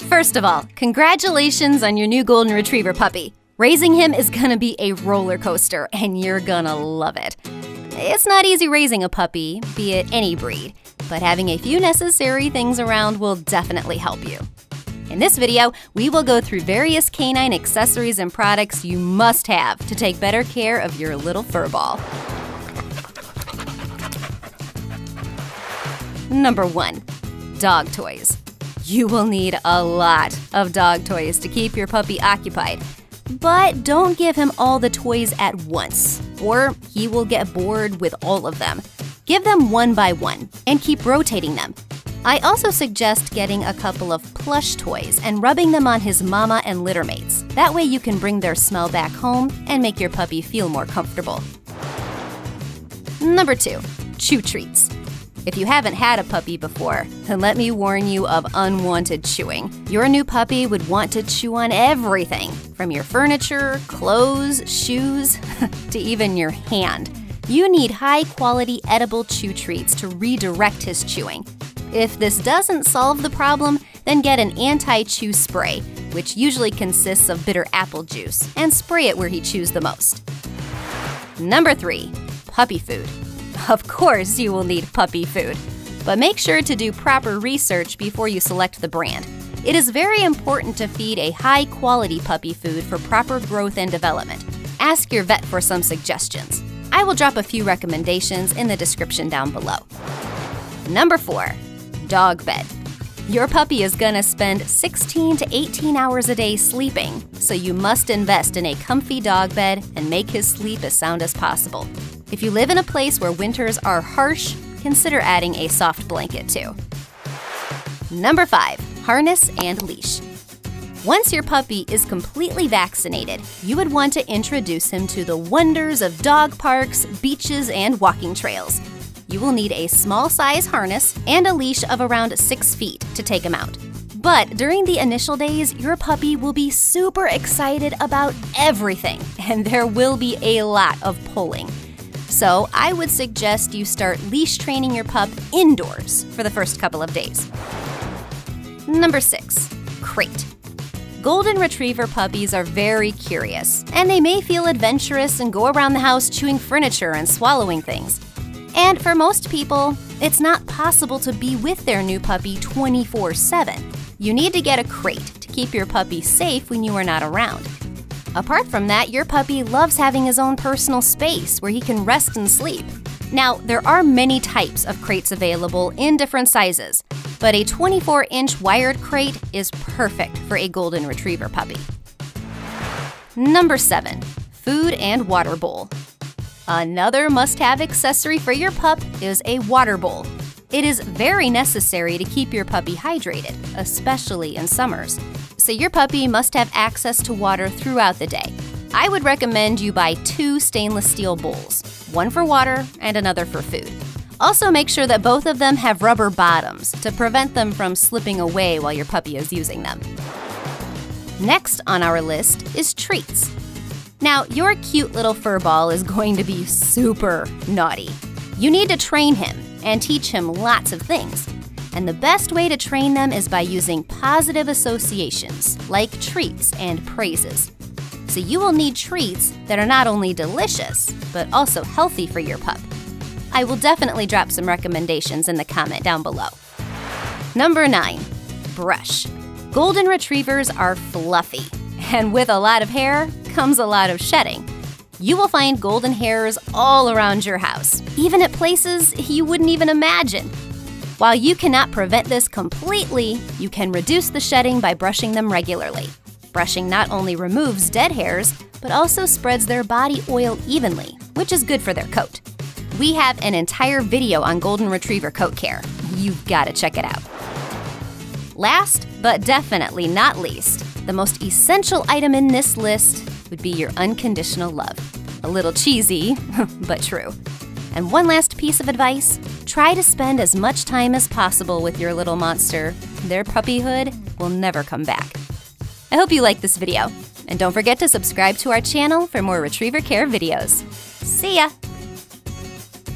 First of all, congratulations on your new Golden Retriever puppy. Raising him is gonna be a roller coaster, and you're gonna love it. It's not easy raising a puppy, be it any breed, but having a few necessary things around will definitely help you. In this video, we will go through various canine accessories and products you must have to take better care of your little furball. Number 1. Dog toys. You will need a lot of dog toys to keep your puppy occupied. But don't give him all the toys at once, or he will get bored with all of them. Give them one by one and keep rotating them. I also suggest getting a couple of plush toys and rubbing them on his mama and litter mates. That way you can bring their smell back home and make your puppy feel more comfortable. Number 2. Chew treats. If you haven't had a puppy before, then let me warn you of unwanted chewing. Your new puppy would want to chew on everything from your furniture, clothes, shoes, to even your hand. You need high quality edible chew treats to redirect his chewing. If this doesn't solve the problem, then get an anti chew spray, which usually consists of bitter apple juice, and spray it where he chews the most. Number 3. Puppy food. Of course, you will need puppy food, but make sure to do proper research before you select the brand. It is very important to feed a high quality puppy food for proper growth and development. Ask your vet for some suggestions. I will drop a few recommendations in the description down below. Number 4. Dog bed. Your puppy is gonna spend 16 to 18 hours a day sleeping, so you must invest in a comfy dog bed and make his sleep as sound as possible. If you live in a place where winters are harsh, consider adding a soft blanket too. Number 5. Harness and leash. Once your puppy is completely vaccinated, you would want to introduce him to the wonders of dog parks, beaches, and walking trails. You will need a small size harness and a leash of around 6 feet to take him out. But during the initial days, your puppy will be super excited about everything, and there will be a lot of pulling. So I would suggest you start leash training your pup indoors for the first couple of days. Number 6. Crate. Golden Retriever puppies are very curious, and they may feel adventurous and go around the house chewing furniture and swallowing things. And for most people, it's not possible to be with their new puppy 24 7. You need to get a crate to keep your puppy safe when you are not around. Apart from that, your puppy loves having his own personal space where he can rest and sleep. Now, there are many types of crates available in different sizes, but a 24 inch wired crate is perfect for a Golden Retriever puppy. Number 7. Food and Water Bowl. Another must have accessory for your pup is a water bowl. It is very necessary to keep your puppy hydrated, especially in summers. So, your puppy must have access to water throughout the day. I would recommend you buy two stainless steel bowls, one for water and another for food. Also, make sure that both of them have rubber bottoms to prevent them from slipping away while your puppy is using them. Next on our list is treats. Now, your cute little fur ball is going to be super naughty. You need to train him and teach him lots of things. And the best way to train them is by using positive associations, like treats and praises. So you will need treats that are not only delicious, but also healthy for your pup. I will definitely drop some recommendations in the comment down below. Number 9. Brush. Golden Retrievers are fluffy, and with a lot of hair comes a lot of shedding. You will find golden hairs all around your house, even at places you wouldn't even imagine. While you cannot prevent this completely, you can reduce the shedding by brushing them regularly. Brushing not only removes dead hairs, but also spreads their body oil evenly, which is good for their coat. We have an entire video on Golden Retriever coat care. You've got to check it out. Last, but definitely not least, the most essential item in this list would be your unconditional love. A little cheesy, but true. And one last piece of advice try to spend as much time as possible with your little monster. Their puppyhood will never come back. I hope you liked this video, and don't forget to subscribe to our channel for more retriever care videos. See ya!